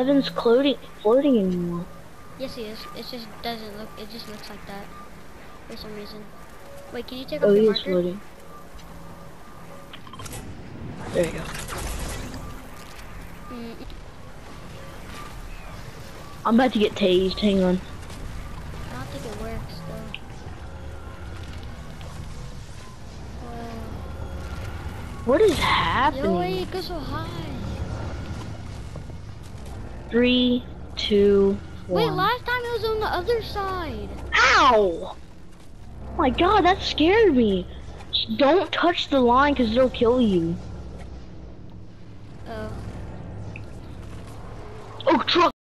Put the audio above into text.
Evan's floating, floating anymore. Yes, he is. It just doesn't look. It just looks like that for some reason. Wait, can you take Oh, off he your is marker? floating. There you go. Mm, I'm about to get tased. Hang on. I don't think it works though. What is no way, happening? it goes so high. Three, two, one. Wait, last time it was on the other side. Ow! Oh my god, that scared me. Just don't touch the line because it'll kill you. Oh. Oh, truck!